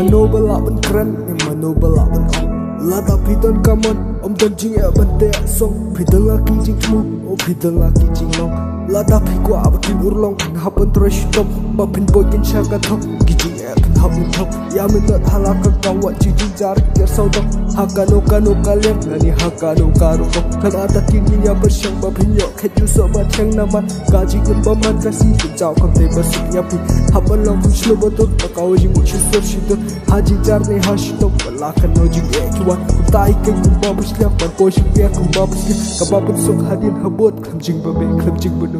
Manobel laban keren ni manobel laban om Lata pidan kaman om dan jing ya e ban song Pidan laki jing mu oh pidan laki jing long và ladak hấp abatin urlong hapan trash top papin boy e, dạ, hà la kin shaka thok giji ekan hapin thok yamin dot halaka kawa jiji jarak ger saudak haka no kano kalem nani haka no karo kok thang ata kin yin ya bersyang babin yo kheju so ba chang nama gaji kun baman kasi kin chao kam te basuk yapi hapan long kun shlo botot bakawa ji mu chisor shidot haji jar ne hashi tok balakan no ji ekwa tai kin kun babus lyak ban ko shi pya kun babus lyak kababun sok hadin habot khamjing babe khamjing bunu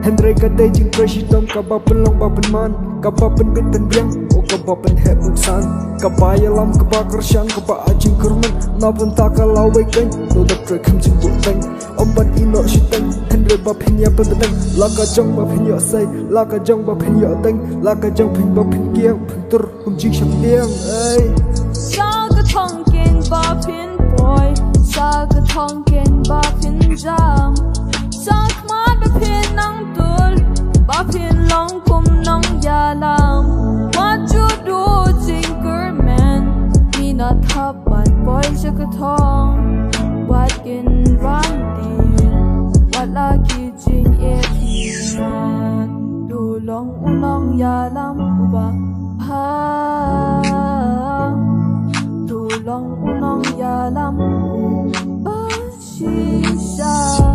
Hendrai katai jing crush hitam kaba penlong ba penman Kaba pengen penbiang o kaba penhep uksan Kaba yalam kaba kersyan kaba ajing kermen Na pun tak kalau wekan No dap trai kam jing buat tang Ombat ino shitang Hendrai ba penya pendetang Laka jang ba penya say Laka jang ba penya tang Laka jang pen ba pen kiang Pentur hum jing syang tiang ay Saga tongkin ba pin boy Saga tongkin ba pin jam Sakma phiền nắng tuôn ba phiền lòng cùng nắng già làm mà chưa đủ tình cử men mi na thấp bát bói sẽ có thong bát in văn đi bát là kỳ trình e phiền đủ lòng u nắng già làm u ba pa đủ lòng u nắng già làm u ba 心上。